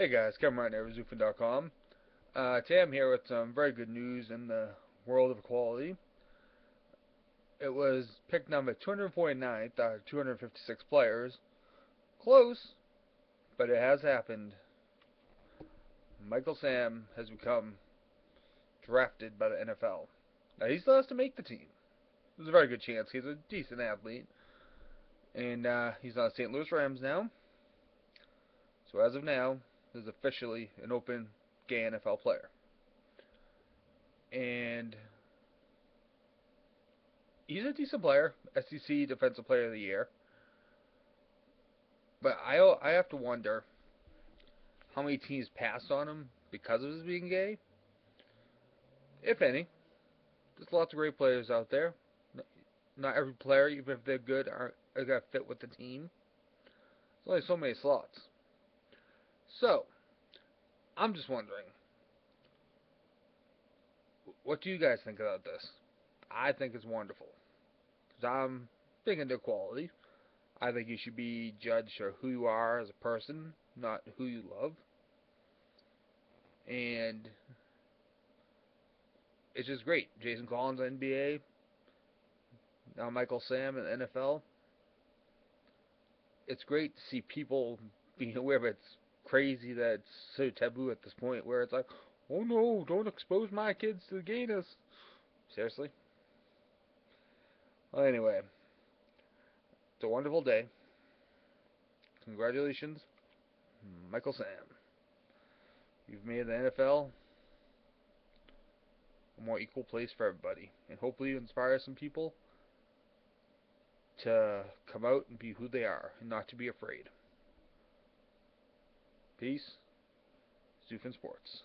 Hey guys, Kevin Martin here with XUFN.com. Uh, today I'm here with some very good news in the world of equality. It was picked number 249th out of 256 players. Close, but it has happened. Michael Sam has become drafted by the NFL. Now he still has to make the team. There's a very good chance he's a decent athlete. And uh, he's on St. Louis Rams now. So as of now, is officially an open gay NFL player. And he's a decent player, SEC Defensive Player of the Year. But I I have to wonder how many teams passed on him because of his being gay. If any. There's lots of great players out there. Not every player, even if they're good, are, are to fit with the team. There's only so many slots. So, I'm just wondering, what do you guys think about this? I think it's wonderful. Because I'm big into equality. I think you should be judged for who you are as a person, not who you love. And it's just great. Jason Collins, NBA. Now Michael Sam in the NFL. It's great to see people being aware of its crazy that it's so taboo at this point where it's like, oh no, don't expose my kids to the gayness. Seriously? Well, anyway, it's a wonderful day. Congratulations, Michael Sam. You've made the NFL a more equal place for everybody. And hopefully you inspire some people to come out and be who they are and not to be afraid. Peace. XUFN Sports.